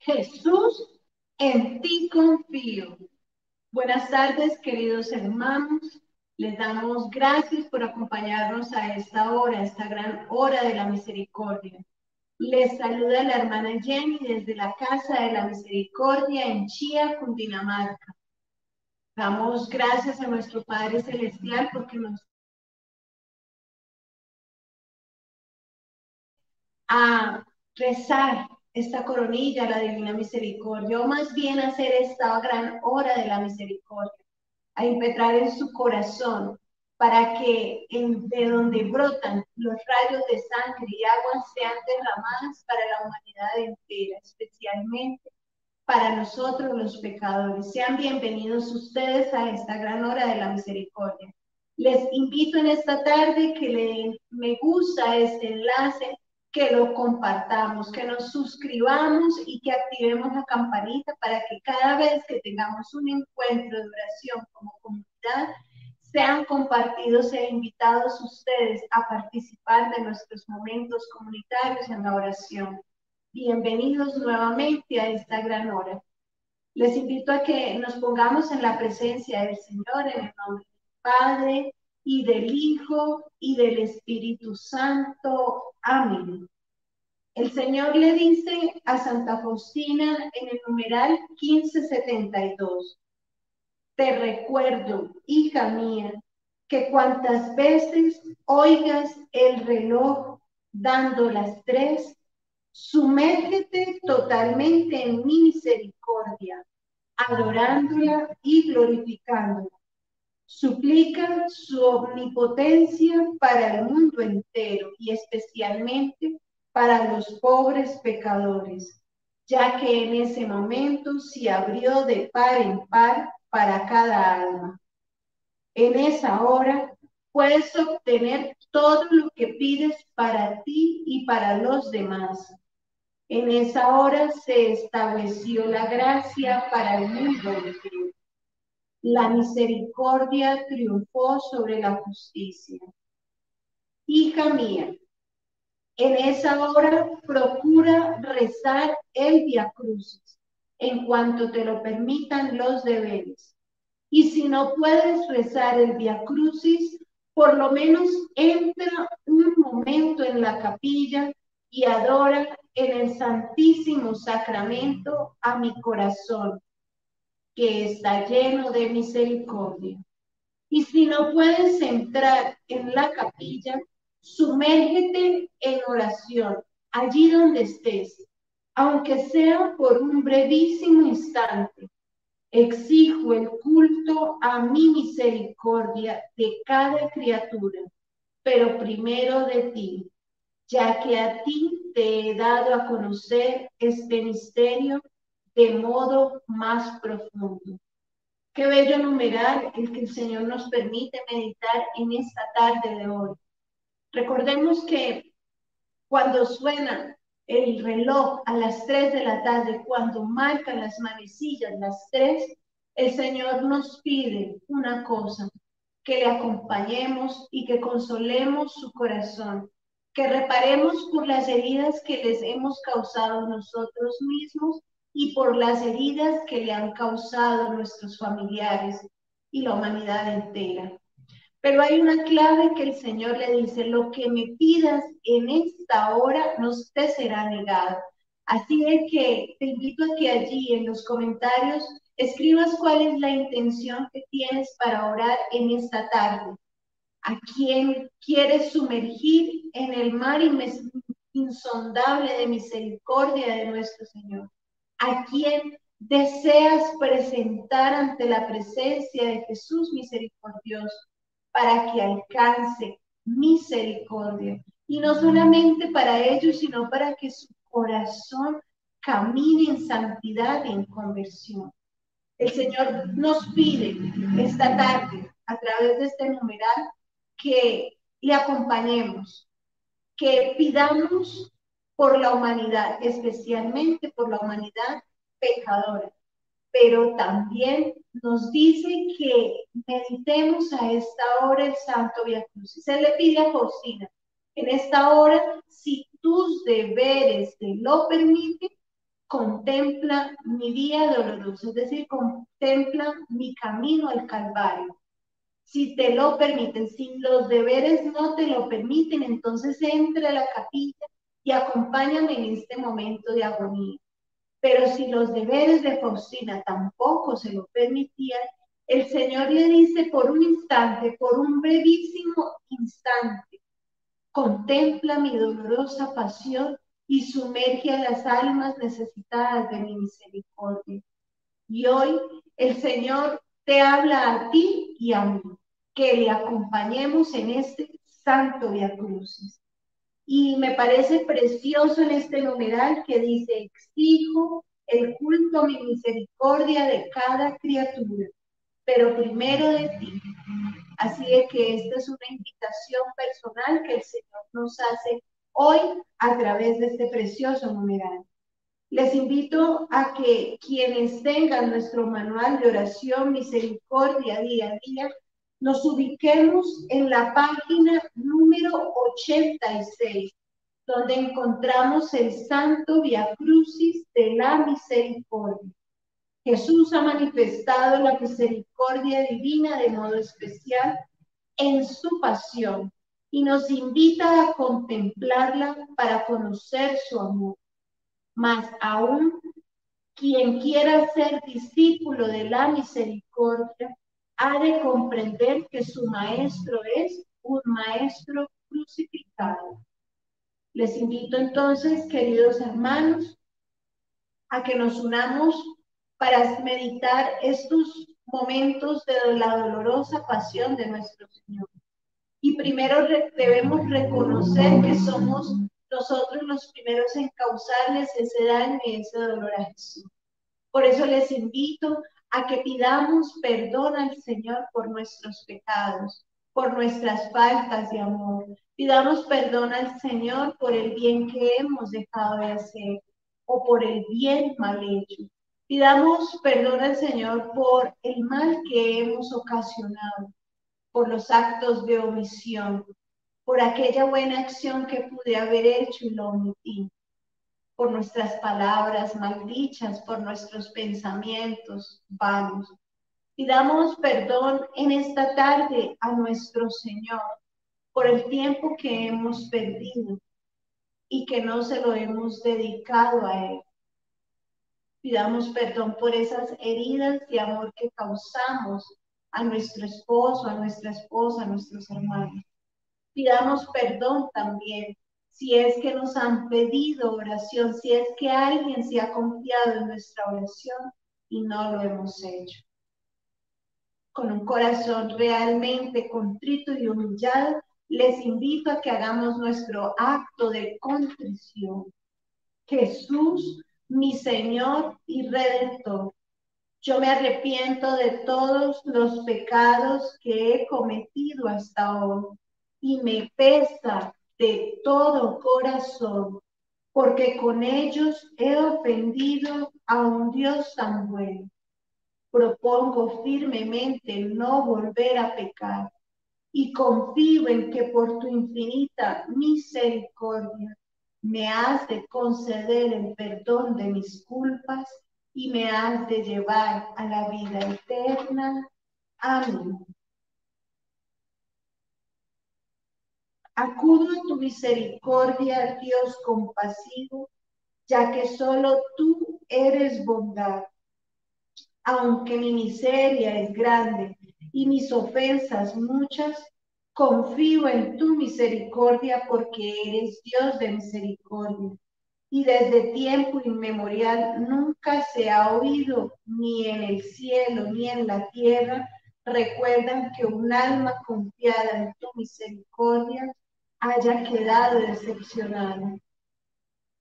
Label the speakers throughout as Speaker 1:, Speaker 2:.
Speaker 1: Jesús, en ti confío. Buenas tardes, queridos hermanos. Les damos gracias por acompañarnos a esta hora, esta gran hora de la misericordia. Les saluda la hermana Jenny desde la Casa de la Misericordia en Chía, Cundinamarca. Damos gracias a nuestro Padre Celestial porque nos a rezar esta coronilla, la divina misericordia, o más bien hacer esta gran hora de la misericordia, a impetrar en su corazón para que en, de donde brotan los rayos de sangre y agua sean derramadas para la humanidad entera, especialmente para nosotros los pecadores. Sean bienvenidos ustedes a esta gran hora de la misericordia. Les invito en esta tarde que le me gusta este enlace que lo compartamos, que nos suscribamos y que activemos la campanita para que cada vez que tengamos un encuentro de oración como comunidad, sean compartidos e invitados ustedes a participar de nuestros momentos comunitarios en la oración. Bienvenidos nuevamente a esta gran hora. Les invito a que nos pongamos en la presencia del Señor en el nombre del Padre, y del Hijo y del Espíritu Santo. Amén. El Señor le dice a Santa Faustina en el numeral 1572, te recuerdo, hija mía, que cuantas veces oigas el reloj dando las tres, sumérgete totalmente en mi misericordia, adorándola y glorificándola Suplica su omnipotencia para el mundo entero y especialmente para los pobres pecadores, ya que en ese momento se abrió de par en par para cada alma. En esa hora puedes obtener todo lo que pides para ti y para los demás. En esa hora se estableció la gracia para el mundo entero la misericordia triunfó sobre la justicia. Hija mía, en esa hora procura rezar el Via Crucis en cuanto te lo permitan los deberes. Y si no puedes rezar el Via Crucis, por lo menos entra un momento en la capilla y adora en el Santísimo Sacramento a mi corazón que está lleno de misericordia. Y si no puedes entrar en la capilla, sumérgete en oración, allí donde estés, aunque sea por un brevísimo instante. Exijo el culto a mi misericordia de cada criatura, pero primero de ti, ya que a ti te he dado a conocer este misterio de modo más profundo. Qué bello numeral el que el Señor nos permite meditar en esta tarde de hoy. Recordemos que cuando suena el reloj a las 3 de la tarde, cuando marcan las manecillas las 3, el Señor nos pide una cosa, que le acompañemos y que consolemos su corazón, que reparemos por las heridas que les hemos causado nosotros mismos y por las heridas que le han causado nuestros familiares y la humanidad entera. Pero hay una clave que el Señor le dice, lo que me pidas en esta hora no te será negado. Así es que te invito a que allí en los comentarios escribas cuál es la intención que tienes para orar en esta tarde. ¿A quién quieres sumergir en el mar insondable de misericordia de nuestro Señor? A quien deseas presentar ante la presencia de Jesús misericordioso para que alcance misericordia. Y no solamente para ellos, sino para que su corazón camine en santidad y en conversión. El Señor nos pide esta tarde, a través de este numeral, que le acompañemos, que pidamos por la humanidad, especialmente por la humanidad pecadora. Pero también nos dice que meditemos a esta hora el Santo Via Crucis. Se le pide a Faustina, en esta hora, si tus deberes te lo permiten, contempla mi día doloroso, es decir, contempla mi camino al Calvario. Si te lo permiten, si los deberes no te lo permiten, entonces entra a la capilla y acompáñame en este momento de agonía. Pero si los deberes de Faustina tampoco se lo permitían, el Señor le dice por un instante, por un brevísimo instante, contempla mi dolorosa pasión y sumerge a las almas necesitadas de mi misericordia. Y hoy el Señor te habla a ti y a mí, que le acompañemos en este santo Via Crucis. Y me parece precioso en este numeral que dice, exijo el culto mi misericordia de cada criatura, pero primero de ti. Así es que esta es una invitación personal que el Señor nos hace hoy a través de este precioso numeral. Les invito a que quienes tengan nuestro manual de oración misericordia día a día, nos ubiquemos en la página número 86, donde encontramos el Santo Via Crucis de la Misericordia. Jesús ha manifestado la misericordia divina de modo especial en su pasión y nos invita a contemplarla para conocer su amor. Más aún, quien quiera ser discípulo de la misericordia, ha de comprender que su maestro es un maestro crucificado. Les invito entonces, queridos hermanos, a que nos unamos para meditar estos momentos de la dolorosa pasión de nuestro Señor. Y primero debemos reconocer que somos nosotros los primeros en causarles ese daño y ese dolor a Jesús. Por eso les invito a que pidamos perdón al Señor por nuestros pecados, por nuestras faltas de amor. Pidamos perdón al Señor por el bien que hemos dejado de hacer o por el bien mal hecho. Pidamos perdón al Señor por el mal que hemos ocasionado por los actos de omisión, por aquella buena acción que pude haber hecho y lo omití, por nuestras palabras maldichas, por nuestros pensamientos vanos. Y damos perdón en esta tarde a nuestro Señor por el tiempo que hemos perdido y que no se lo hemos dedicado a Él. Pidamos perdón por esas heridas de amor que causamos a nuestro esposo, a nuestra esposa, a nuestros hermanos. Pidamos perdón también si es que nos han pedido oración, si es que alguien se ha confiado en nuestra oración y no lo hemos hecho. Con un corazón realmente contrito y humillado, les invito a que hagamos nuestro acto de contrición. Jesús, mi Señor y Redentor, yo me arrepiento de todos los pecados que he cometido hasta hoy y me pesa de todo corazón, porque con ellos he ofendido a un Dios tan bueno. Propongo firmemente no volver a pecar y confío en que por tu infinita misericordia me has de conceder el perdón de mis culpas y me has de llevar a la vida eterna. Amén. Acudo a tu misericordia, Dios compasivo, ya que solo tú eres bondad. Aunque mi miseria es grande y mis ofensas muchas, confío en tu misericordia porque eres Dios de misericordia y desde tiempo inmemorial nunca se ha oído, ni en el cielo ni en la tierra, recuerdan que un alma confiada en tu misericordia haya quedado decepcionada.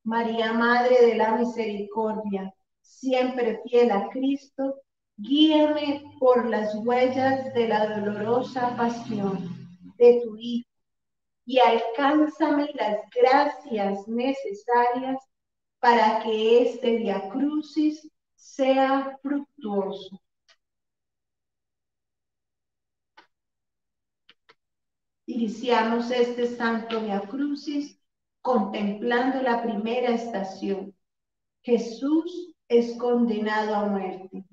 Speaker 1: María, Madre de la Misericordia, siempre fiel a Cristo, guíame por las huellas de la dolorosa pasión de tu Hijo y alcánzame las gracias necesarias para que este Via Crucis sea fructuoso. Iniciamos este Santo Via Crucis contemplando la primera estación. Jesús es condenado a muerte.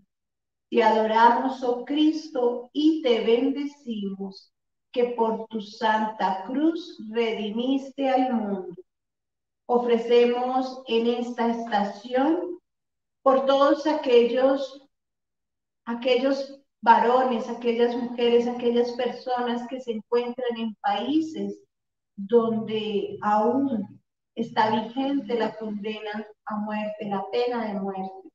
Speaker 1: Te adoramos, oh Cristo, y te bendecimos, que por tu santa cruz redimiste al mundo. Ofrecemos en esta estación por todos aquellos, aquellos varones, aquellas mujeres, aquellas personas que se encuentran en países donde aún está vigente la condena a muerte, la pena de muerte.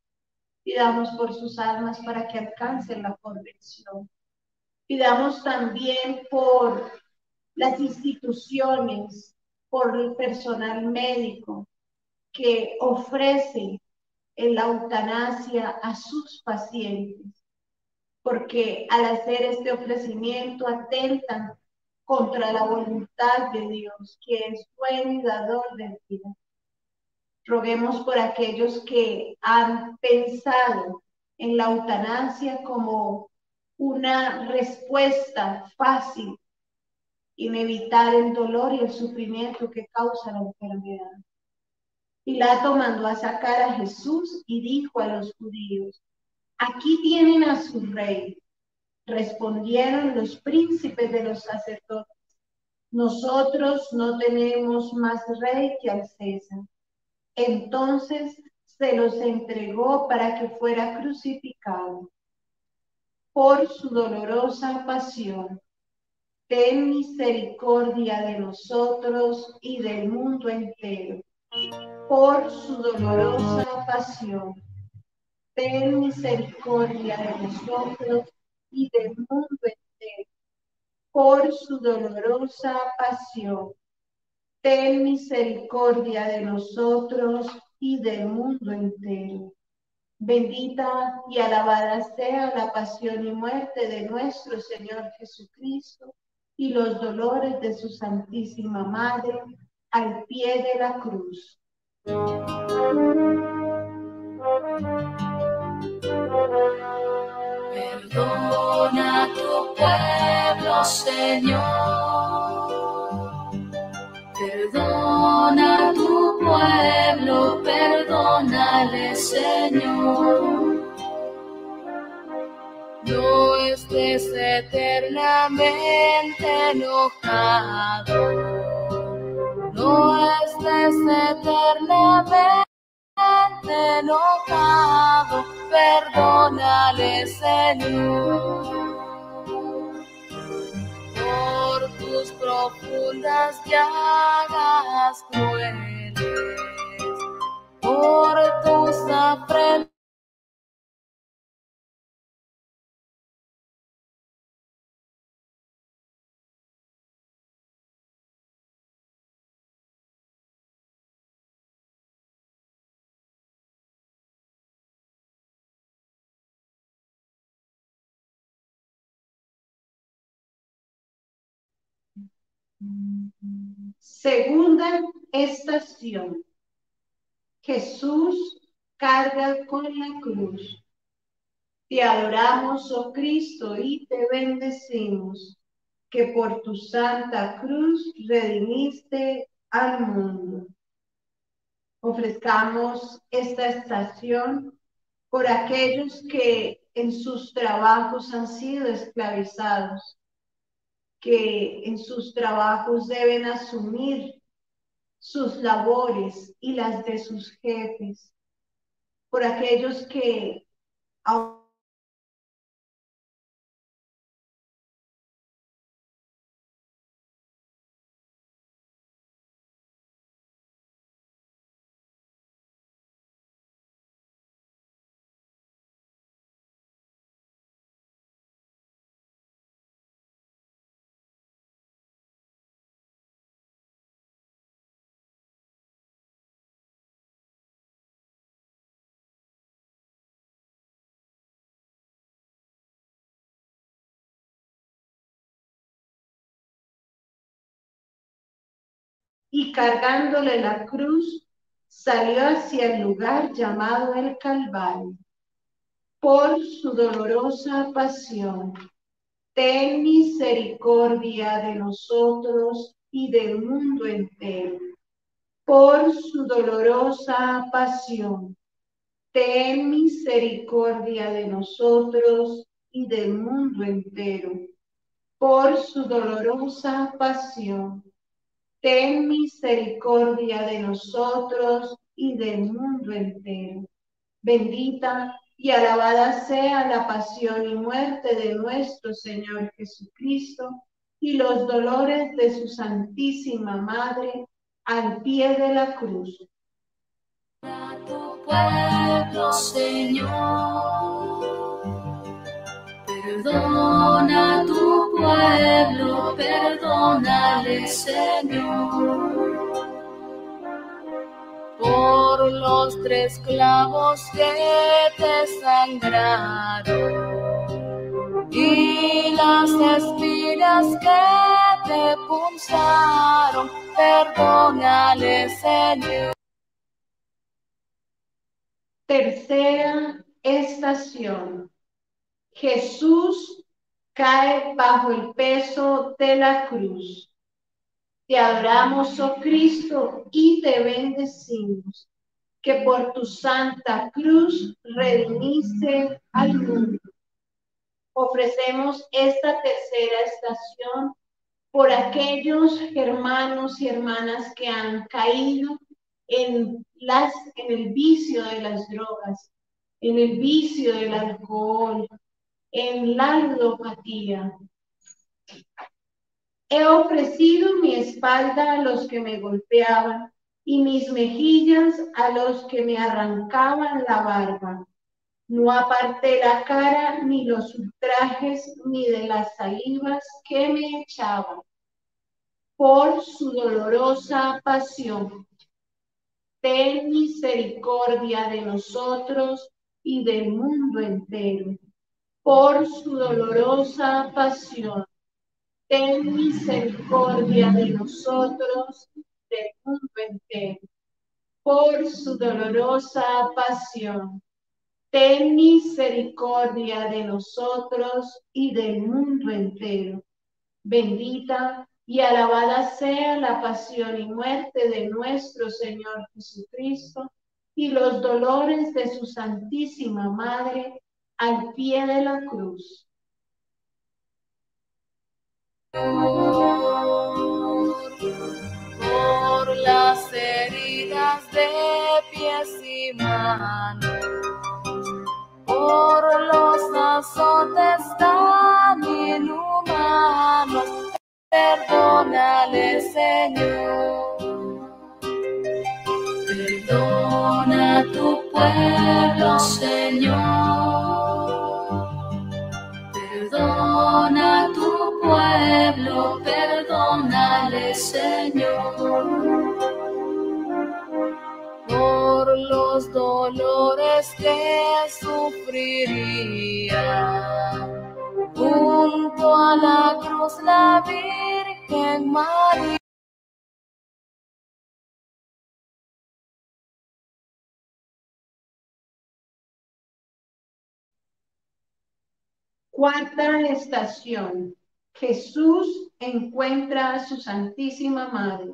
Speaker 1: Pidamos por sus almas para que alcancen la convención. Pidamos también por las instituciones, por el personal médico que ofrece la eutanasia a sus pacientes, porque al hacer este ofrecimiento atentan contra la voluntad de Dios, que es buen dador de vida. Roguemos por aquellos que han pensado en la eutanasia como una respuesta fácil en evitar el dolor y el sufrimiento que causa la enfermedad. Pilato mandó a sacar a Jesús y dijo a los judíos, aquí tienen a su rey. Respondieron los príncipes de los sacerdotes, nosotros no tenemos más rey que al César. Entonces se los entregó para que fuera crucificado. Por su dolorosa pasión, ten misericordia de nosotros y del mundo entero. Por su dolorosa pasión, ten misericordia de nosotros y del mundo entero, por su dolorosa pasión. Ten misericordia de nosotros y del mundo entero. Bendita y alabada sea la pasión y muerte de nuestro Señor Jesucristo y los dolores de su Santísima Madre al pie de la cruz.
Speaker 2: Perdona tu pueblo, Señor. Perdona tu pueblo, perdónale, Señor. No estés eternamente enojado. No estés eternamente enojado, perdónale, Señor. Por tus profundas llagas crueles, por tus afrentas
Speaker 1: Segunda estación. Jesús carga con la cruz. Te adoramos, oh Cristo, y te bendecimos, que por tu santa cruz redimiste al mundo. Ofrezcamos esta estación por aquellos que en sus trabajos han sido esclavizados que en sus trabajos deben asumir sus labores y las de sus jefes, por aquellos que y cargándole la cruz, salió hacia el lugar llamado el Calvario. Por su dolorosa pasión, ten misericordia de nosotros y del mundo entero. Por su dolorosa pasión, ten misericordia de nosotros y del mundo entero. Por su dolorosa pasión, ten misericordia de nosotros y del mundo entero. Bendita y alabada sea la pasión y muerte de nuestro Señor Jesucristo y los dolores de su Santísima Madre al pie de la cruz.
Speaker 2: A tu pueblo, Señor. Perdona tu pueblo, perdónale, Señor. Por los tres clavos que te sangraron y las espinas que te punzaron, perdónale, Señor.
Speaker 1: Tercera estación. Jesús cae bajo el peso de la cruz. Te adoramos, oh Cristo, y te bendecimos, que por tu santa cruz redimiste al mundo. Ofrecemos esta tercera estación por aquellos hermanos y hermanas que han caído en, las, en el vicio de las drogas, en el vicio del alcohol, en la ludopatía. He ofrecido mi espalda a los que me golpeaban y mis mejillas a los que me arrancaban la barba. No aparté la cara ni los ultrajes ni de las salivas que me echaban. Por su dolorosa pasión, ten misericordia de nosotros y del mundo entero. Por su dolorosa pasión, ten misericordia de nosotros del mundo entero. Por su dolorosa pasión, ten misericordia de nosotros y del mundo entero. Bendita y alabada sea la pasión y muerte de nuestro Señor Jesucristo y los dolores de su Santísima Madre al pie de la cruz.
Speaker 2: Por las heridas de pies y manos, por los azotes tan inhumanos, perdónale, Señor. Perdona tu pueblo, Señor. Perdona tu pueblo, perdónale, Señor. Por los dolores que sufriría. Junto a la cruz la Virgen María.
Speaker 1: Cuarta estación. Jesús encuentra a su Santísima Madre.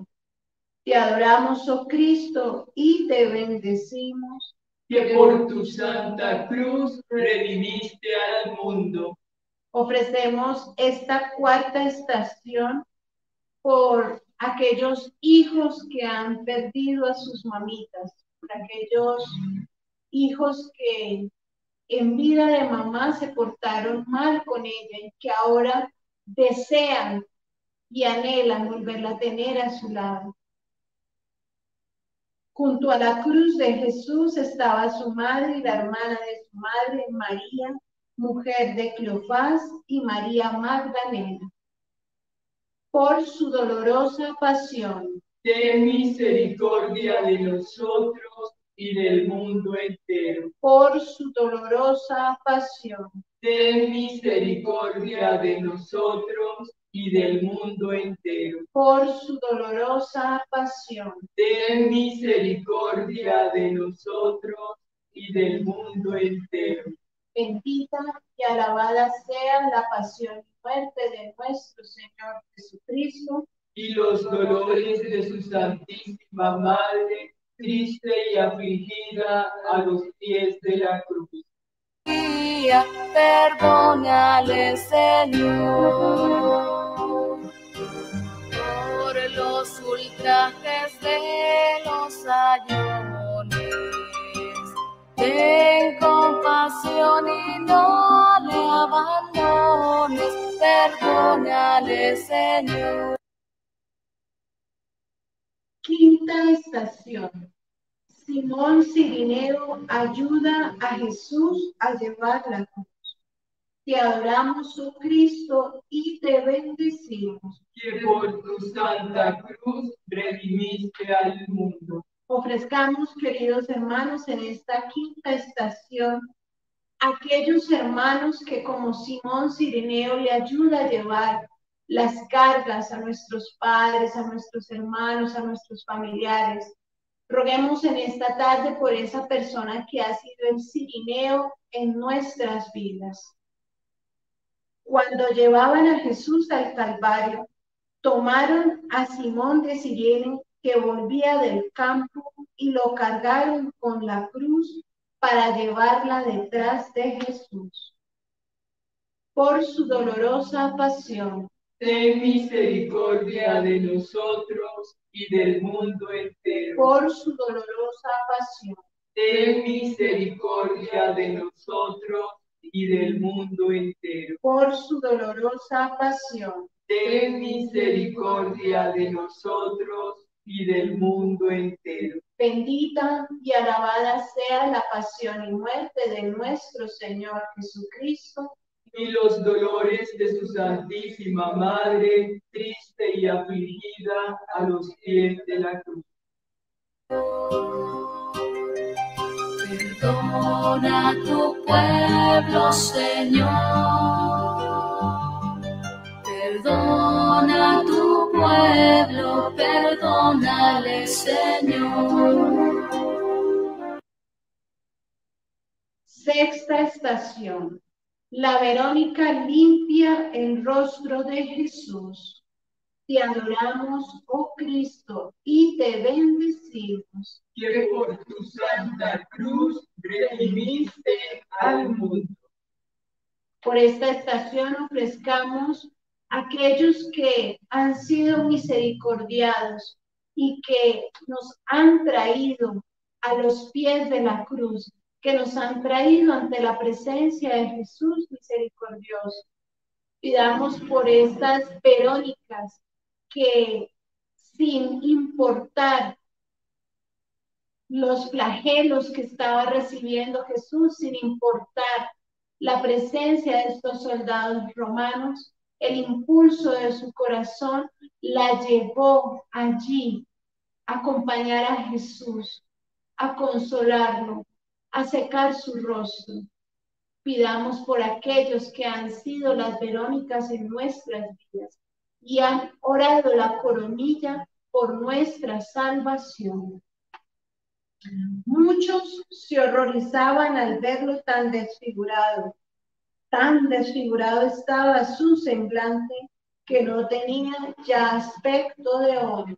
Speaker 1: Te adoramos, oh Cristo, y te bendecimos.
Speaker 3: que por tu santa cruz redimiste al mundo.
Speaker 1: Ofrecemos esta cuarta estación por aquellos hijos que han perdido a sus mamitas, por aquellos hijos que en vida de mamá se portaron mal con ella y que ahora desean y anhelan volverla a tener a su lado. Junto a la cruz de Jesús estaba su madre y la hermana de su madre, María, mujer de Cleofás, y María Magdalena. Por su dolorosa pasión,
Speaker 3: Ten misericordia de nosotros y del mundo entero.
Speaker 1: por su dolorosa pasión,
Speaker 3: Ten misericordia de nosotros y del mundo entero.
Speaker 1: por su dolorosa pasión,
Speaker 3: Ten misericordia de nosotros y del mundo entero.
Speaker 1: bendita y alabada sea la pasión y muerte de nuestro Señor Jesucristo,
Speaker 3: Y los dolores de su Santísima Madre triste y afligida a los pies de la cruz.
Speaker 2: Perdónale, Señor, por los ultrajes de los ayones. Ten compasión y no le abandones, perdónale, Señor.
Speaker 1: Quinta estación. Simón Cirineo ayuda a Jesús a llevar la cruz. Te adoramos, oh Cristo, y te bendecimos.
Speaker 3: Que por tu santa cruz redimiste al mundo.
Speaker 1: Ofrezcamos, queridos hermanos, en esta quinta estación, aquellos hermanos que como Simón Cirineo le ayuda a llevar las cargas a nuestros padres, a nuestros hermanos, a nuestros familiares. Roguemos en esta tarde por esa persona que ha sido el cirineo en nuestras vidas. Cuando llevaban a Jesús al Calvario, tomaron a Simón de Sirene que volvía del campo y lo cargaron con la cruz para llevarla detrás de Jesús. Por su dolorosa pasión,
Speaker 3: ten misericordia de nosotros y del mundo entero.
Speaker 1: por su dolorosa pasión,
Speaker 3: Ten misericordia de nosotros y del mundo entero.
Speaker 1: por su dolorosa pasión,
Speaker 3: Ten misericordia de nosotros y del mundo entero.
Speaker 1: bendita y alabada sea la pasión y muerte de nuestro Señor Jesucristo,
Speaker 3: Y los dolores de su Santísima Madre, triste y afligida a los pies de la cruz.
Speaker 2: Perdona a tu pueblo, Señor. Perdona a tu pueblo, perdónale, Señor.
Speaker 1: Sexta estación. La Verónica limpia el rostro de Jesús. Te adoramos, oh Cristo, y te bendecimos.
Speaker 3: Que por tu santa cruz redimiste al mundo.
Speaker 1: Por esta estación ofrezcamos a aquellos que han sido misericordiados y que nos han traído a los pies de la cruz, que nos han traído ante la presencia de Jesús misericordioso. Pidamos por estas Verónicas que sin importar los flagelos que estaba recibiendo Jesús, sin importar la presencia de estos soldados romanos, el impulso de su corazón la llevó allí a acompañar a Jesús, a consolarlo, a secar su rostro. Pidamos por aquellos que han sido las Verónicas en nuestras vidas y han orado la coronilla por nuestra salvación. Muchos se horrorizaban al verlo tan desfigurado. Tan desfigurado estaba su semblante que no tenía ya aspecto de hombre.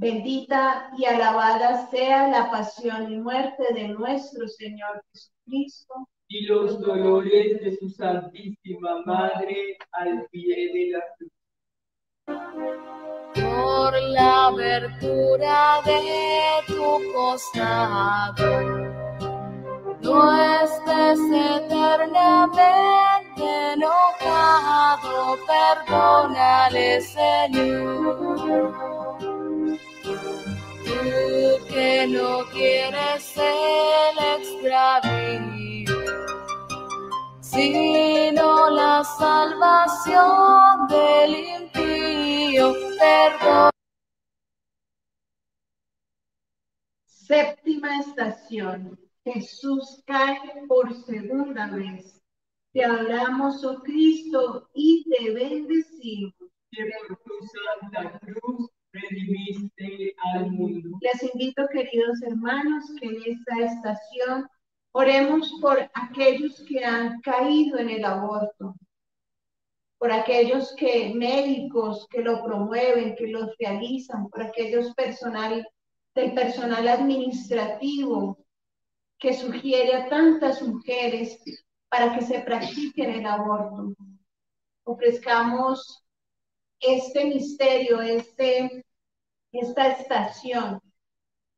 Speaker 1: Bendita y alabada sea la pasión y muerte de nuestro Señor Jesucristo.
Speaker 3: Y los dolores de su Santísima Madre al pie de la cruz.
Speaker 2: Por la abertura de tu costado, no estés eternamente enojado, perdónale, Señor. Que no quieres el extravío, sino la salvación del impío, perdón.
Speaker 1: Séptima estación. Jesús cae por segunda vez. Te adoramos, oh Cristo, y te bendecimos.
Speaker 3: Por tu santa cruz redimiste al mundo.
Speaker 1: Les invito, queridos hermanos, que en esta estación oremos por aquellos que han caído en el aborto, por aquellos que médicos que lo promueven, que lo realizan, por aquellos personal del personal administrativo que sugiere a tantas mujeres para que se practiquen el aborto. Ofrezcamos este misterio, este, esta estación,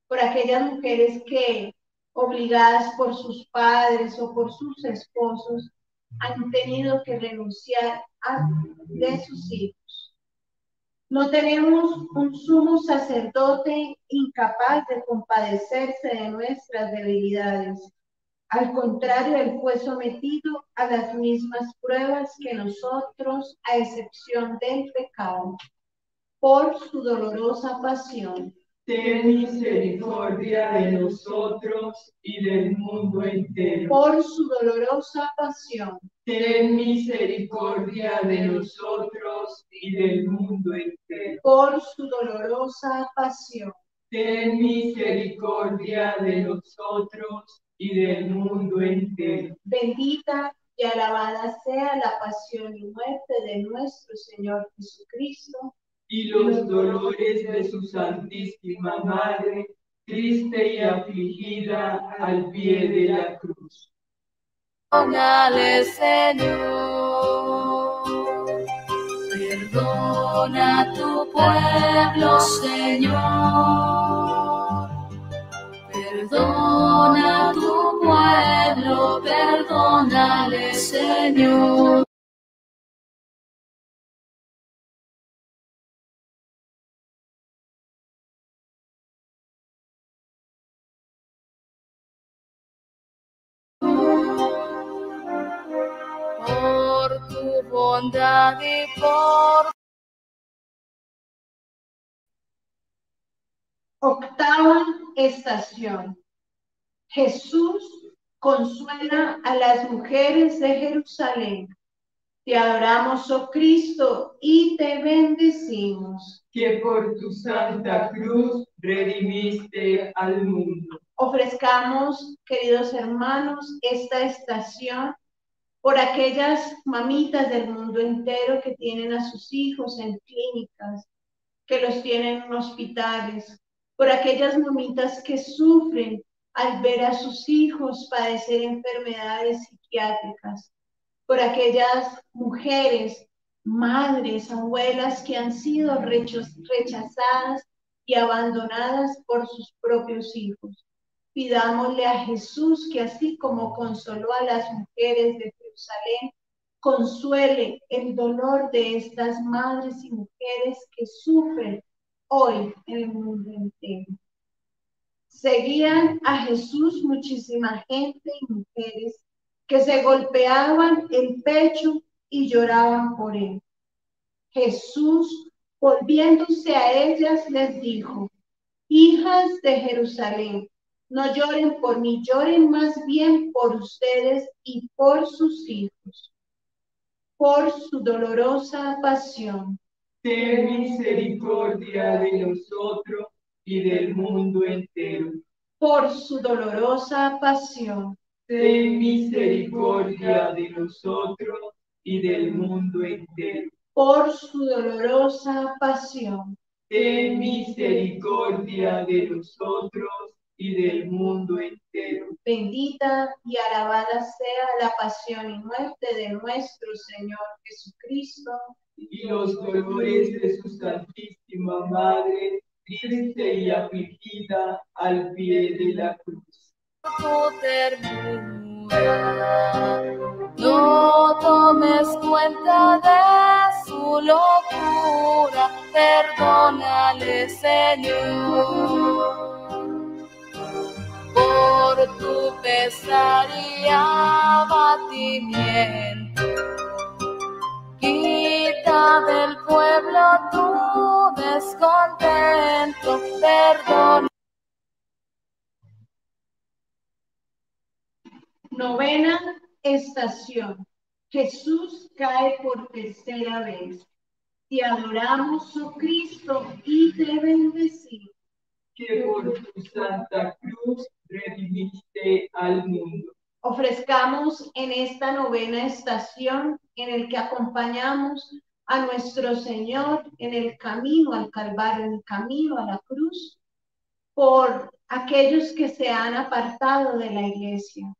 Speaker 1: por aquellas mujeres que, obligadas por sus padres o por sus esposos, han tenido que renunciar a de sus hijos. No tenemos un sumo sacerdote incapaz de compadecerse de nuestras debilidades. Al contrario, él fue sometido a las mismas pruebas que nosotros, a excepción del pecado, por su dolorosa pasión
Speaker 3: Ten misericordia de nosotros y del mundo entero.
Speaker 1: por su dolorosa pasión,
Speaker 3: Ten misericordia de nosotros y del mundo entero.
Speaker 1: por su dolorosa pasión,
Speaker 3: Ten misericordia de nosotros y del mundo entero.
Speaker 1: bendita y alabada sea la pasión y muerte de nuestro Señor Jesucristo,
Speaker 3: Y los dolores de su Santísima Madre, triste y afligida al pie de la cruz.
Speaker 2: Perdónale, Señor. Perdona a tu pueblo, Señor. Perdona tu pueblo, perdónale, Señor. Por tu bondad y por
Speaker 1: octava estación. Jesús consuela a las mujeres de Jerusalén. Te adoramos, oh Cristo, y te bendecimos.
Speaker 3: que por tu santa cruz redimiste al mundo.
Speaker 1: Ofrezcamos, queridos hermanos, esta estación por aquellas mamitas del mundo entero que tienen a sus hijos en clínicas, que los tienen en hospitales, por aquellas mamitas que sufren al ver a sus hijos padecer enfermedades psiquiátricas, por aquellas mujeres, madres, abuelas que han sido rechazadas y abandonadas por sus propios hijos. Pidámosle a Jesús que así como consoló a las mujeres de Jerusalén, consuele el dolor de estas madres y mujeres que sufren hoy en el mundo entero. Seguían a Jesús muchísima gente y mujeres que se golpeaban el pecho y lloraban por él. Jesús, volviéndose a ellas, les dijo, hijas de Jerusalén, no lloren por mí, lloren más bien por ustedes y por sus hijos, por su dolorosa pasión.
Speaker 3: Ten misericordia de nosotros y del mundo entero.
Speaker 1: por su dolorosa pasión,
Speaker 3: Ten misericordia de nosotros y del mundo entero.
Speaker 1: por su dolorosa pasión,
Speaker 3: Ten misericordia de nosotros y del mundo entero.
Speaker 1: bendita y alabada sea la pasión y muerte de nuestro Señor Jesucristo,
Speaker 3: Y los dolores de su Santísima Madre, triste y afligida al pie de la cruz.
Speaker 2: tu ternura. No tomes cuenta de su locura, perdónale, Señor. Por tu pesar y abatimiento, quita del pueblo tu descontento, perdona.
Speaker 1: novena estación. Jesús cae por tercera vez. Te adoramos, oh Cristo, y te bendecimos.
Speaker 3: Que por tu santa cruz redimiste al mundo.
Speaker 1: Ofrezcamos en esta novena estación en el que acompañamos a nuestro Señor en el camino al Calvario, en el camino a la cruz, por aquellos que se han apartado de la iglesia,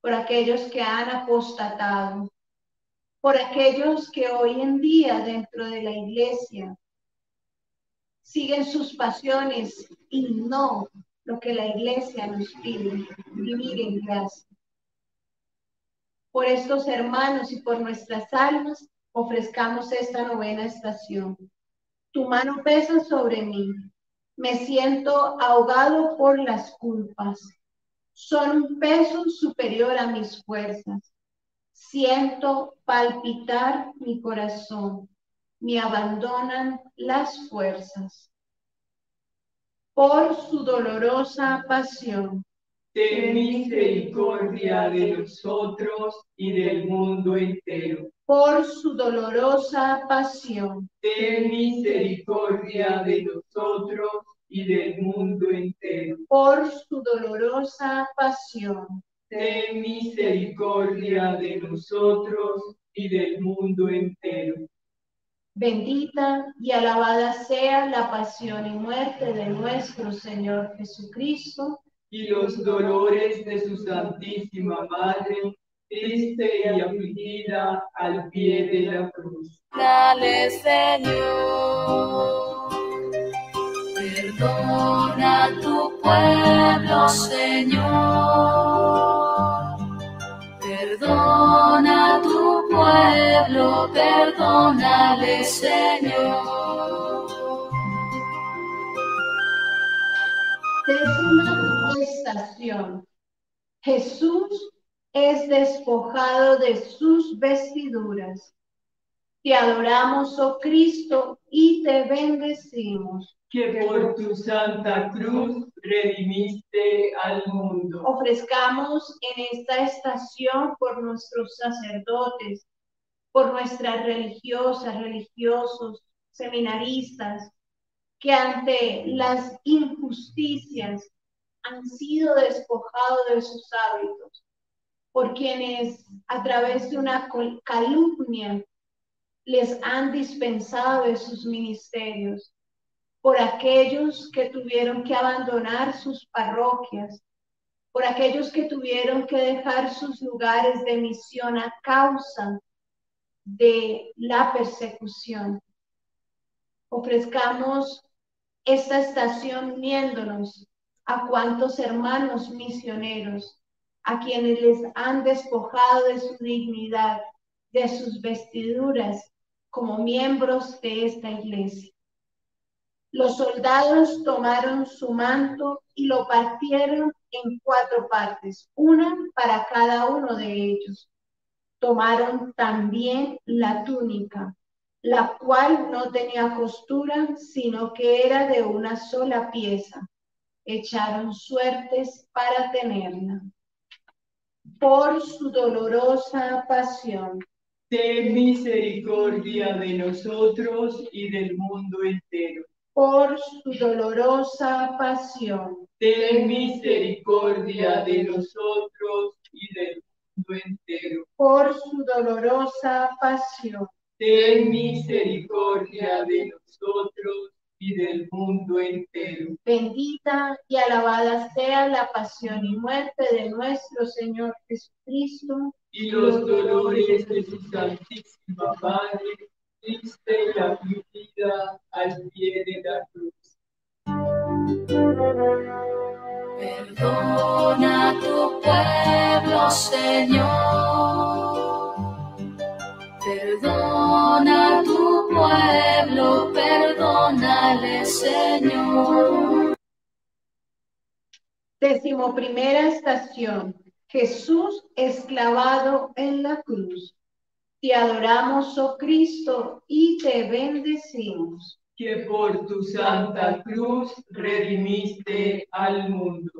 Speaker 1: por aquellos que han apostatado, por aquellos que hoy en día dentro de la iglesia siguen sus pasiones y no lo que la iglesia nos pide, vivir en gracia. Por estos hermanos y por nuestras almas ofrezcamos esta novena estación. Tu mano pesa sobre mí. Me siento ahogado por las culpas. Son un peso superior a mis fuerzas. Siento palpitar mi corazón. Me abandonan las fuerzas. Por su dolorosa pasión.
Speaker 3: Ten misericordia de nosotros y del mundo entero.
Speaker 1: Por su dolorosa pasión.
Speaker 3: Ten misericordia de nosotros y del mundo entero.
Speaker 1: Por su dolorosa pasión.
Speaker 3: Ten misericordia de nosotros y del mundo entero.
Speaker 1: Bendita y alabada sea la pasión y muerte de nuestro Señor Jesucristo
Speaker 3: y los dolores de su Santísima Madre, triste y afligida al pie de la cruz.
Speaker 2: Dale, Señor, perdona a tu pueblo, Señor. Perdona a tu pueblo, perdónale, Señor.
Speaker 1: Estación. Jesús es despojado de sus vestiduras. Te adoramos, oh Cristo, y te bendecimos.
Speaker 3: Que por tu santa cruz redimiste al mundo.
Speaker 1: Ofrezcamos en esta estación por nuestros sacerdotes, por nuestras religiosas, religiosos, seminaristas, que ante las injusticias han sido despojados de sus hábitos, por quienes a través de una calumnia les han dispensado de sus ministerios, por aquellos que tuvieron que abandonar sus parroquias, por aquellos que tuvieron que dejar sus lugares de misión a causa de la persecución. Ofrezcamos esta estación uniéndonos a cuantos hermanos misioneros, a quienes les han despojado de su dignidad, de sus vestiduras como miembros de esta iglesia. Los soldados tomaron su manto y lo partieron en cuatro partes, una para cada uno de ellos. Tomaron también la túnica, la cual no tenía costura, sino que era de una sola pieza. Echaron suertes para tenerla. Por su dolorosa pasión.
Speaker 3: Ten misericordia de nosotros y del mundo entero
Speaker 1: por su dolorosa pasión.
Speaker 3: Ten misericordia de nosotros y del mundo entero.
Speaker 1: Por su dolorosa pasión.
Speaker 3: Ten misericordia de nosotros y del mundo entero.
Speaker 1: Bendita y alabada sea la pasión y muerte de nuestro Señor Jesucristo.
Speaker 3: Y los dolores de su Santísima Madre triste y afligida al pie de la cruz.
Speaker 2: Perdona a tu pueblo, Señor. Perdona a tu pueblo, Señor.
Speaker 1: Décimo primera estación. Jesús esclavado en la cruz. Te adoramos, oh Cristo, y te bendecimos.
Speaker 3: Que por tu santa cruz redimiste al mundo.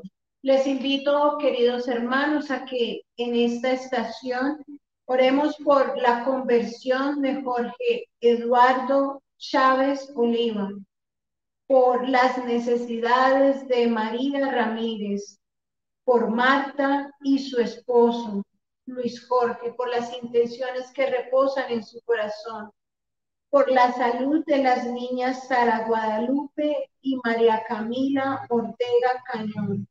Speaker 1: Les invito, queridos hermanos, a que en esta estación Oremos por la conversión de Jorge Eduardo Chávez Oliva, por las necesidades de María Ramírez, por Marta y su esposo, Luis Jorge, por las intenciones que reposan en su corazón, por la salud de las niñas Sara Guadalupe y María Camila Ortega Cañón,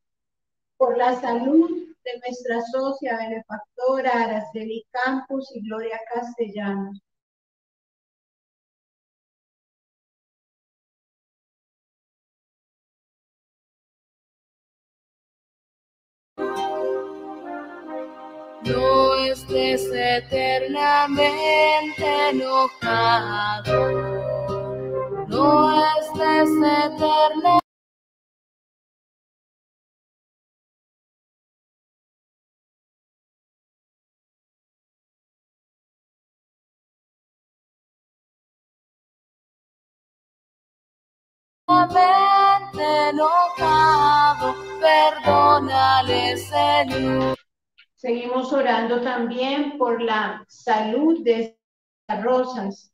Speaker 1: por la salud de nuestra socia benefactora Araceli Campos y Gloria Castellanos.
Speaker 2: No estés eternamente enojado. No estés eternamente
Speaker 1: Seguimos orando también por la salud de Rosas,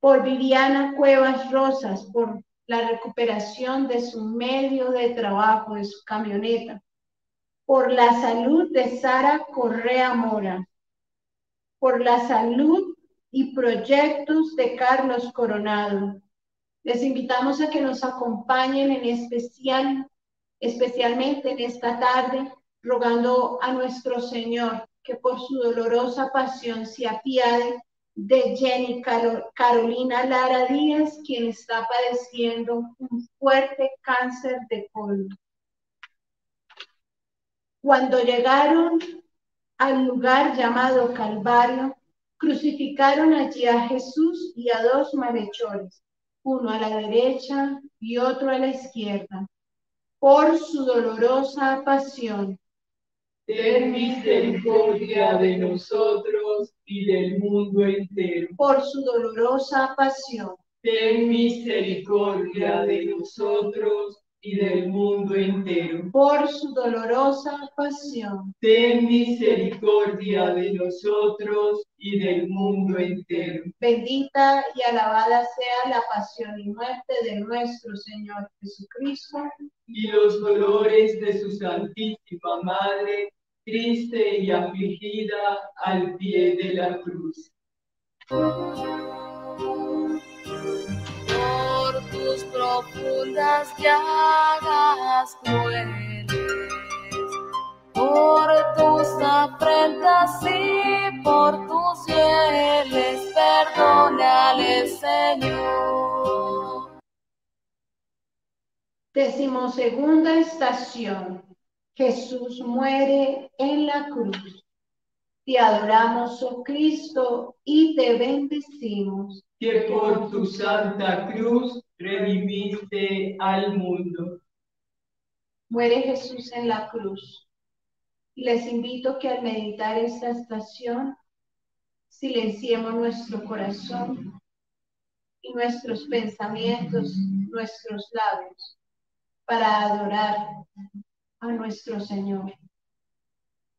Speaker 1: por Viviana Cuevas Rosas, por la recuperación de su medio de trabajo, de su camioneta, por la salud de Sara Correa Mora, por la salud y proyectos de Carlos Coronado. Les invitamos a que nos acompañen en especial, especialmente en esta tarde, rogando a nuestro Señor que por su dolorosa pasión se apiade de Jenny Carolina Lara Díaz, quien está padeciendo un fuerte cáncer de colon. Cuando llegaron al lugar llamado Calvario, crucificaron allí a Jesús y a dos malhechores, uno a la derecha y otro a la izquierda. Por su dolorosa pasión,
Speaker 3: ten misericordia de nosotros y del mundo entero.
Speaker 1: por su dolorosa pasión,
Speaker 3: Ten misericordia de nosotros y del mundo entero.
Speaker 1: por su dolorosa pasión,
Speaker 3: Ten misericordia de nosotros y del mundo entero.
Speaker 1: bendita y alabada sea la pasión y muerte de nuestro Señor Jesucristo,
Speaker 3: Y los dolores de su Santísima Madre, triste y afligida al pie de la cruz.
Speaker 2: Tus profundas llagas crueles, por tus afrentas y por tus fieles, perdónale, Señor.
Speaker 1: decimosegunda estación, Jesús muere en la cruz. Te adoramos, oh Cristo, y te bendecimos.
Speaker 3: que por tu santa cruz redimiste al mundo.
Speaker 1: Muere Jesús en la cruz. Les invito que al meditar esta estación, silenciemos nuestro corazón y nuestros pensamientos, nuestros labios, para adorar a nuestro Señor,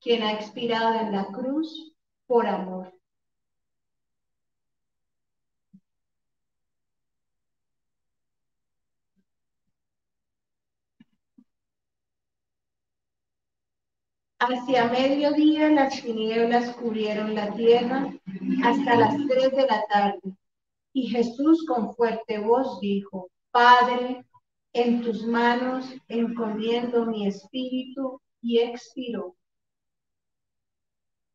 Speaker 1: quien ha expirado en la cruz por amor. Hacia mediodía las tinieblas cubrieron la tierra hasta las tres de la tarde. Y Jesús con fuerte voz dijo, Padre, en tus manos encomiendo mi espíritu y expiró.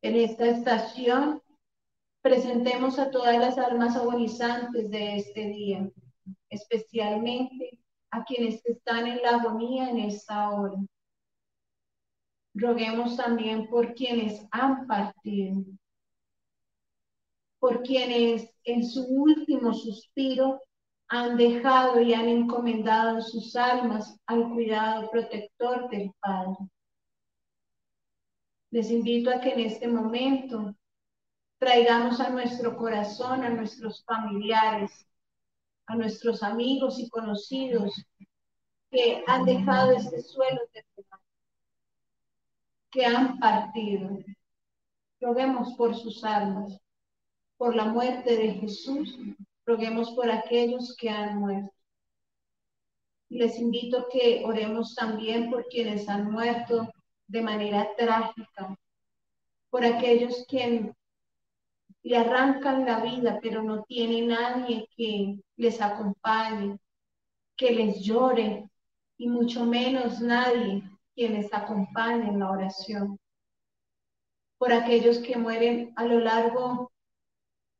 Speaker 1: En esta estación presentemos a todas las almas agonizantes de este día, especialmente a quienes están en la agonía en esta hora. Roguemos también por quienes han partido, por quienes en su último suspiro han dejado y han encomendado sus almas al cuidado protector del Padre. Les invito a que en este momento traigamos a nuestro corazón a nuestros familiares, a nuestros amigos y conocidos que han dejado este suelo terrenal, que han partido. roguemos por sus almas. Por la muerte de Jesús, roguemos por aquellos que han muerto. Les invito que oremos también por quienes han muerto de manera trágica, por aquellos que le arrancan la vida, pero no tiene nadie que les acompañe, que les llore, y mucho menos nadie quien les acompañe en la oración. Por aquellos que mueren a lo largo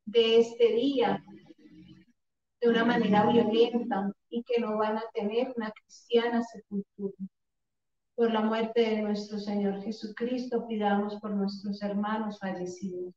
Speaker 1: de este día de una manera violenta y que no van a tener una cristiana sepultura. Por la muerte de nuestro Señor Jesucristo, pidamos por nuestros hermanos fallecidos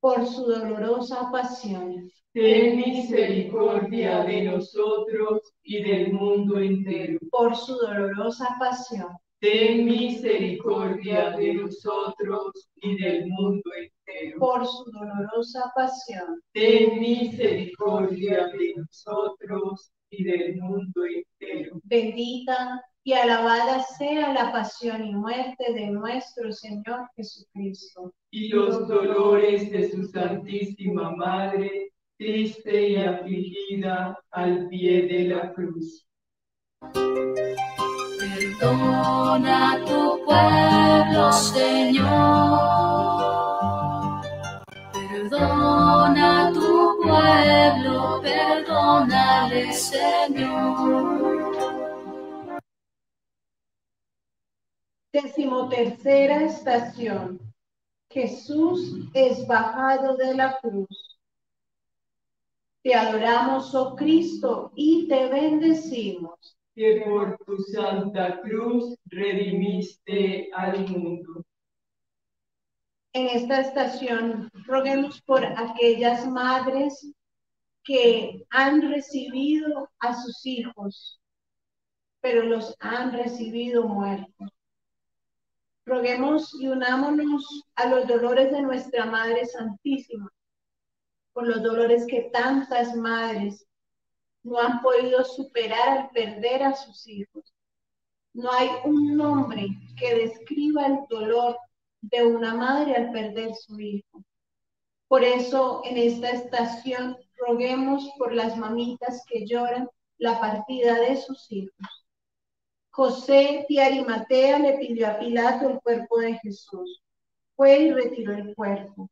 Speaker 1: por su dolorosa pasión.
Speaker 3: Ten misericordia de nosotros y del mundo entero.
Speaker 1: Por su dolorosa pasión.
Speaker 3: Ten misericordia de nosotros y del mundo entero.
Speaker 1: Por su dolorosa pasión.
Speaker 3: Ten misericordia de nosotros y del mundo entero.
Speaker 1: Bendita y alabada sea la pasión y muerte de nuestro Señor Jesucristo.
Speaker 3: Y los dolores de su Santísima Madre, triste y afligida al pie de la cruz.
Speaker 2: Perdona tu pueblo, Señor. Perdona tu pueblo, perdónale, Señor.
Speaker 1: Decimotercera estación. Jesús es bajado de la cruz. Te adoramos, oh Cristo, y te bendecimos.
Speaker 3: Que por tu santa cruz redimiste al mundo.
Speaker 1: En esta estación roguemos por aquellas madres que han recibido a sus hijos, pero los han recibido muertos. Roguemos y unámonos a los dolores de nuestra Madre Santísima, por los dolores que tantas madres no han podido superar al perder a sus hijos. No hay un nombre que describa el dolor de una madre al perder su hijo. Por eso en esta estación roguemos por las mamitas que lloran la partida de sus hijos. José de Arimatea le pidió a Pilato el cuerpo de Jesús. Fue y retiró el cuerpo.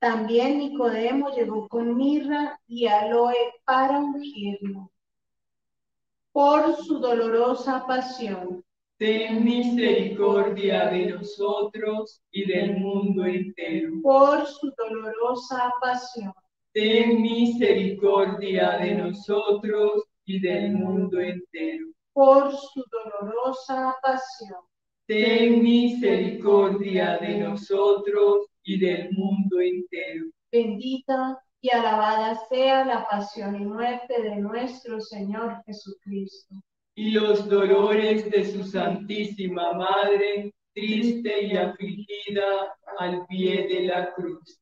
Speaker 1: También Nicodemo llegó con mirra y aloe para ungirlo. Por su dolorosa pasión.
Speaker 3: Ten misericordia de nosotros y del mundo entero.
Speaker 1: Por su dolorosa pasión.
Speaker 3: Ten misericordia de nosotros y del mundo entero
Speaker 1: por su dolorosa pasión.
Speaker 3: Ten misericordia de nosotros y del mundo entero.
Speaker 1: Bendita y alabada sea la pasión y muerte de nuestro Señor Jesucristo.
Speaker 3: Y los dolores de su Santísima Madre, triste y afligida al pie de la cruz.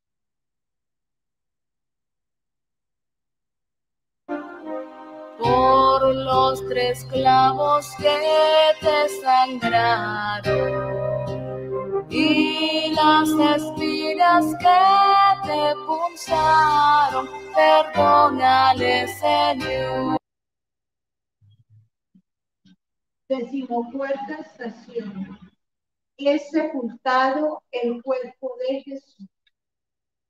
Speaker 2: por los tres clavos que te sangraron y las espinas que te punzaron, perdónale, Señor.
Speaker 1: Decimocuarta estación. Es sepultado el cuerpo de Jesús.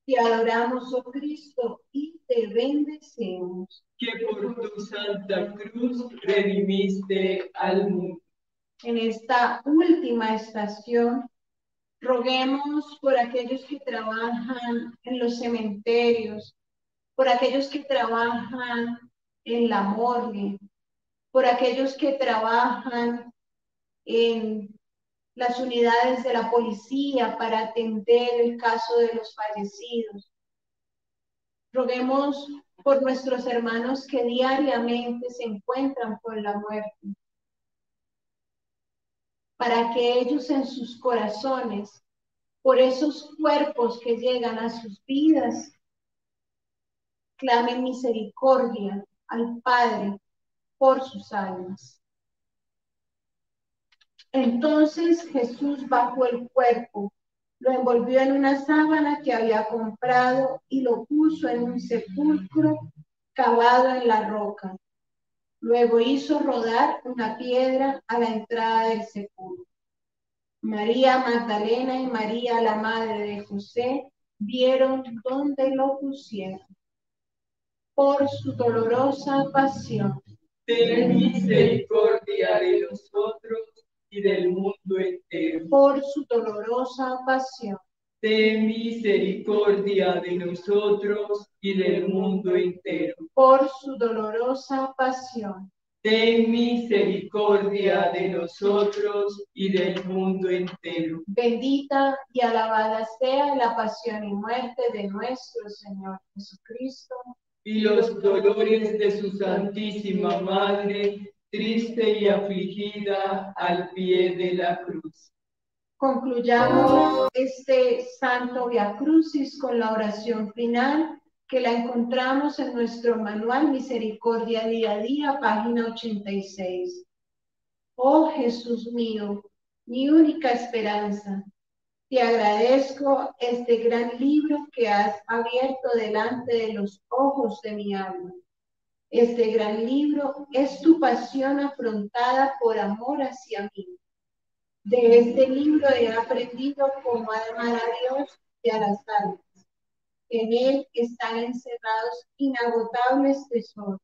Speaker 1: Te adoramos, oh Cristo, y te bendecemos
Speaker 3: que por tu santa cruz redimiste al mundo.
Speaker 1: En esta última estación, roguemos por aquellos que trabajan en los cementerios, por aquellos que trabajan en la morgue, por aquellos que trabajan en las unidades de la policía para atender el caso de los fallecidos. Roguemos por nuestros hermanos que diariamente se encuentran por la muerte, para que ellos en sus corazones, por esos cuerpos que llegan a sus vidas, clamen misericordia al Padre por sus almas. Entonces Jesús bajó el cuerpo Lo envolvió en una sábana que había comprado y lo puso en un sepulcro cavado en la roca. Luego hizo rodar una piedra a la entrada del sepulcro. María Magdalena y María, la madre de José, vieron dónde lo pusieron. Por su dolorosa pasión.
Speaker 3: Ten misericordia de nosotros y del mundo entero.
Speaker 1: Por su dolorosa pasión.
Speaker 3: Ten misericordia de nosotros y del mundo entero.
Speaker 1: Por su dolorosa pasión.
Speaker 3: Ten misericordia de nosotros y del mundo entero.
Speaker 1: Bendita y alabada sea la pasión y muerte de nuestro Señor Jesucristo.
Speaker 3: Y los dolores de su Santísima Madre, triste y afligida al pie de la cruz.
Speaker 1: Concluyamos este Santo Via Crucis con la oración final que la encontramos en nuestro manual Misericordia Día a Día, página 86. Oh Jesús mío, mi única esperanza, te agradezco este gran libro que has abierto delante de los ojos de mi alma. Este gran libro es tu pasión afrontada por amor hacia mí. De este libro he aprendido cómo amar a Dios y a las almas. En él están encerrados inagotables tesoros.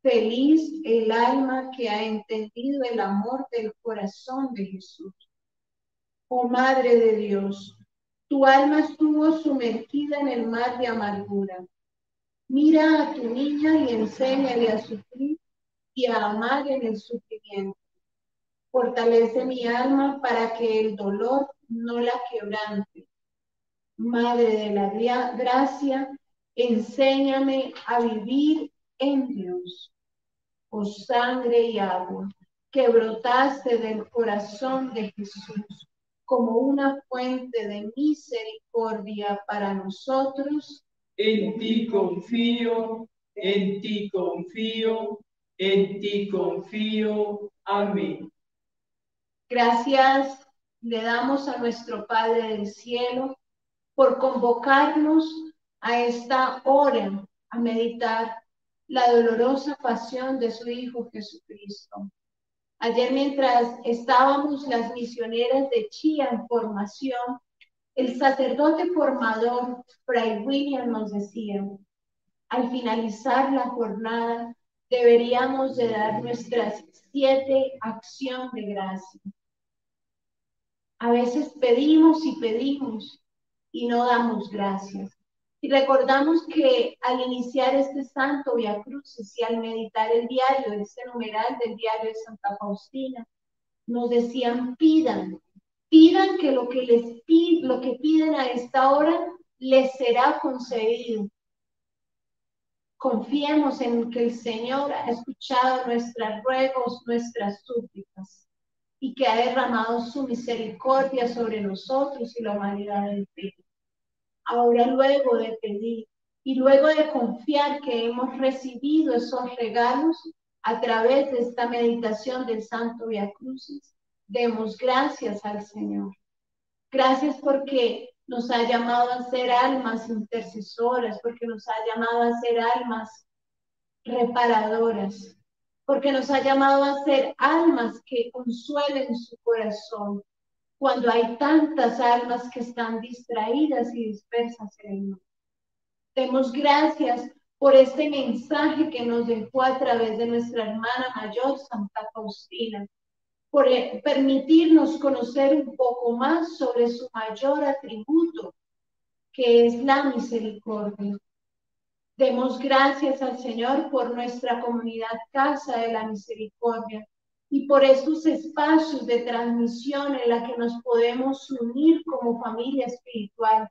Speaker 1: Feliz el alma que ha entendido el amor del corazón de Jesús. Oh Madre de Dios, tu alma estuvo sumergida en el mar de amargura. Mira a tu niña y enséñale a sufrir y a amar en el sufrimiento. Fortalece mi alma para que el dolor no la quebrante Madre de la Gracia, enséñame a vivir en Dios. Oh sangre y agua que brotaste del corazón de Jesús como una fuente de misericordia para nosotros.
Speaker 3: En ti confío, en ti confío, en ti confío. Amén.
Speaker 1: Gracias le damos a nuestro Padre del Cielo por convocarnos a esta hora a meditar la dolorosa pasión de su Hijo Jesucristo. Ayer mientras estábamos las misioneras de Chía en formación, el sacerdote formador, Fray William, nos decía, al finalizar la jornada deberíamos de dar nuestras siete acción de gracia. A veces pedimos y pedimos, y no damos gracias. Y recordamos que al iniciar este santo Via Crucis y al meditar el diario, este numeral del diario de Santa Faustina, nos decían pidan, pidan que lo que les piden, lo que piden a esta hora les será concedido. Confiemos en que el Señor ha escuchado nuestros ruegos, nuestras súplicas y que ha derramado su misericordia sobre nosotros y la humanidad entera. Ahora luego de pedir y luego de confiar que hemos recibido esos regalos a través de esta meditación del Santo Via Crucis, demos gracias al Señor. Gracias porque nos ha llamado a ser almas intercesoras, porque nos ha llamado a ser almas reparadoras, porque nos ha llamado a ser almas que consuelen su corazón cuando hay tantas almas que están distraídas y dispersas en el mundo. Demos gracias por este mensaje que nos dejó a través de nuestra hermana mayor, Santa Faustina, por eh, permitirnos conocer un poco más sobre su mayor atributo, que es la misericordia. Demos gracias al Señor por nuestra comunidad Casa de la Misericordia y por estos espacios de transmisión en la que nos podemos unir como familia espiritual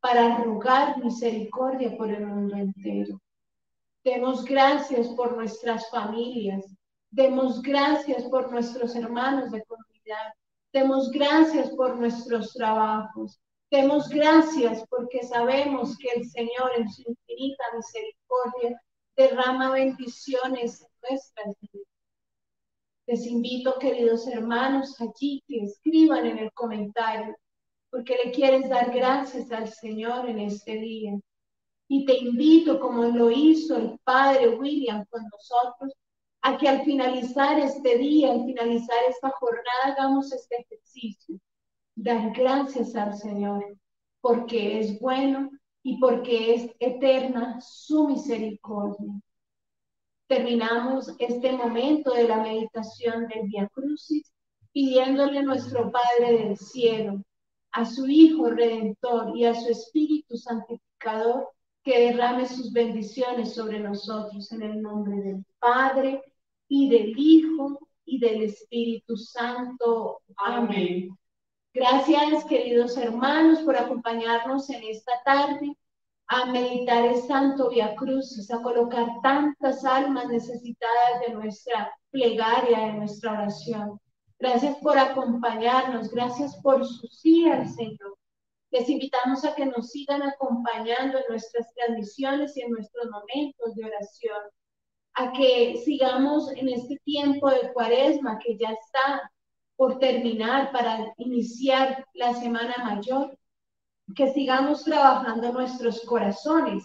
Speaker 1: para rogar misericordia por el mundo entero. Demos gracias por nuestras familias, demos gracias por nuestros hermanos de comunidad, demos gracias por nuestros trabajos, Demos gracias porque sabemos que el Señor en su infinita misericordia derrama bendiciones en nuestras vidas. Les invito, queridos hermanos, allí que escriban en el comentario, porque le quieres dar gracias al Señor en este día. Y te invito, como lo hizo el Padre William con nosotros, a que al finalizar este día, al finalizar esta jornada, hagamos este ejercicio. Dar gracias al Señor, porque es bueno y porque es eterna su misericordia. Terminamos este momento de la meditación del Via Crucis pidiéndole a nuestro Padre del cielo, a su Hijo Redentor y a su Espíritu Santificador que derrame sus bendiciones sobre nosotros en el nombre del Padre y del Hijo y del Espíritu Santo. Amén. Gracias, queridos hermanos, por acompañarnos en esta tarde a meditar el Santo Via Crucis, a colocar tantas almas necesitadas de nuestra plegaria, de nuestra oración. Gracias por acompañarnos, gracias por su sí al Señor. Les invitamos a que nos sigan acompañando en nuestras transmisiones y en nuestros momentos de oración, a que sigamos en este tiempo de cuaresma que ya está por terminar para iniciar la Semana Mayor, que sigamos trabajando nuestros corazones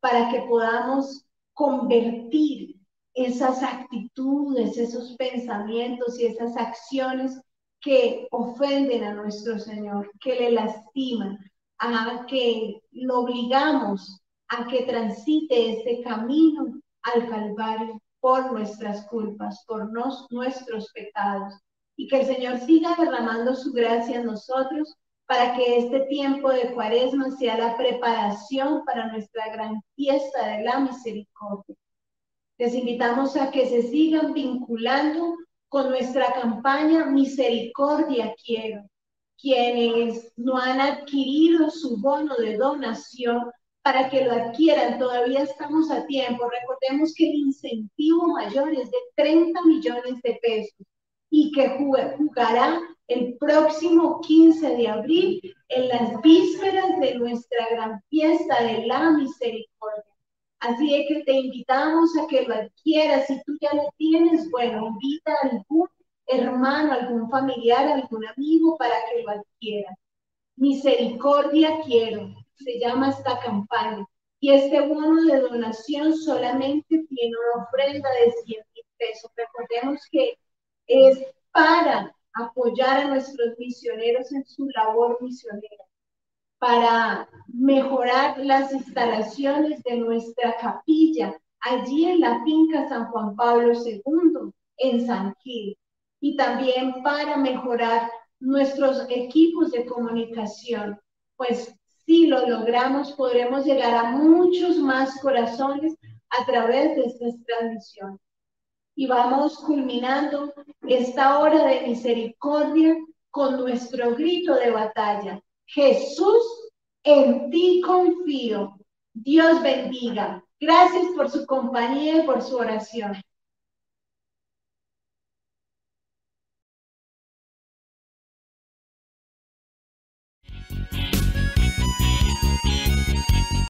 Speaker 1: para que podamos convertir esas actitudes, esos pensamientos y esas acciones que ofenden a nuestro Señor, que le lastiman, a que lo obligamos a que transite ese camino al Calvario por nuestras culpas, por nuestros pecados y que el Señor siga derramando su gracia en nosotros para que este tiempo de cuaresma sea la preparación para nuestra gran fiesta de la misericordia. Les invitamos a que se sigan vinculando con nuestra campaña Misericordia Quiero. Quienes no han adquirido su bono de donación para que lo adquieran, todavía estamos a tiempo. Recordemos que el incentivo mayor es de 30 millones de pesos y que jugará el próximo 15 de abril en las vísperas de nuestra gran fiesta de la misericordia. Así es que te invitamos a que lo adquieras. Si tú ya lo tienes, bueno, invita a algún hermano, algún familiar, algún amigo para que lo adquiera. Misericordia quiero, se llama esta campaña. Y este bono de donación solamente tiene una ofrenda de 100 mil pesos. Recordemos que es para apoyar a nuestros misioneros en su labor misionera, para mejorar las instalaciones de nuestra capilla allí en la finca San Juan Pablo II, en San Gil, y también para mejorar nuestros equipos de comunicación, pues si lo logramos podremos llegar a muchos más corazones a través de estas transmisiones y vamos culminando esta hora de misericordia con nuestro grito de batalla. Jesús, en ti confío. Dios bendiga. Gracias por su compañía y por su oración.